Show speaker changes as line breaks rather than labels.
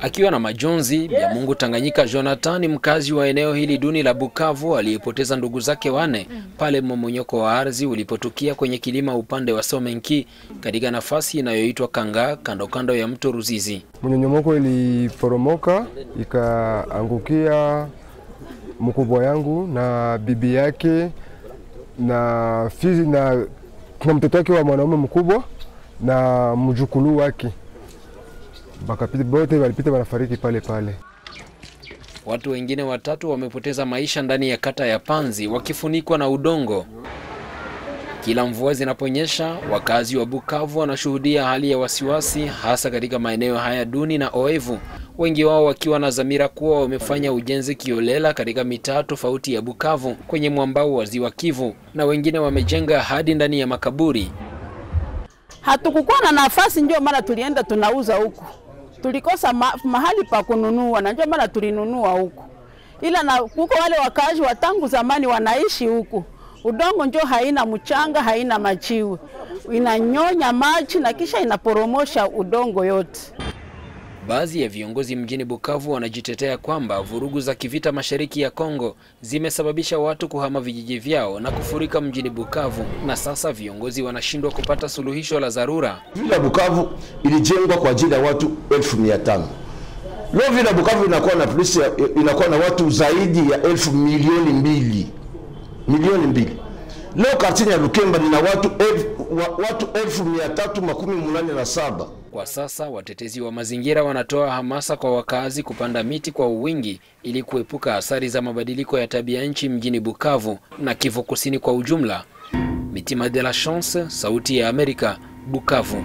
Akiwa na majonzi, Byamungu Tanganyika Jonathan, mkazi wa eneo hili duni la Bukavu, aliyepoteza ndugu zake wane pale mmomonyoko wa ardhi ulipotukia kwenye kilima upande wa Somenki katika nafasi inayoitwa Kanga, kando kando ya mto Ruzizi.
Mnyonyomoko iliporomoka ikaangukia mkubwa yangu na bibi yake na fizi na, na mtoto wake wa mwanaume mkubwa na mjukulu wake bakapita bote walipita wanafariki pale pale.
Watu wengine watatu wamepoteza maisha ndani ya kata ya Panzi wakifunikwa na udongo. Kila mvua zinaponyesha, wakazi wa Bukavu wanashuhudia hali ya wasiwasi, hasa katika maeneo haya duni na oevu, wengi wao wakiwa na dhamira kuwa wamefanya ujenzi kiolela katika mitaa tofauti ya Bukavu kwenye mwambao wa ziwa Kivu, na wengine wamejenga hadi ndani ya makaburi.
Hatukukuwa na nafasi, ndio maana tulienda tunauza huku. Tulikosa ma mahali pa kununua, na ndio maana tulinunua huku, ila na kuko wale wakazi wa tangu zamani wanaishi huku. Udongo njo haina mchanga, haina machiwe, inanyonya maji na kisha inaporomosha udongo yote.
Baadhi ya viongozi mjini Bukavu wanajitetea kwamba vurugu za kivita mashariki ya Kongo zimesababisha watu kuhama vijiji vyao na kufurika mjini Bukavu, na sasa viongozi wanashindwa kupata suluhisho la dharura.
Vila Bukavu ilijengwa kwa ajili ya watu elfu mia tano. Leo Vila Bukavu inakuwa na polisi inakuwa na watu zaidi ya elfu milioni mbili milioni mbili. Leo kartini ya Lukemba nina watu elfu, wa, watu elfu mia tatu makumi munane na saba.
Kwa sasa watetezi wa mazingira wanatoa hamasa kwa wakazi kupanda miti kwa uwingi ili kuepuka athari za mabadiliko ya tabia nchi mjini Bukavu na Kivu Kusini kwa ujumla. Mitima de la Chance, Sauti ya Amerika, Bukavu.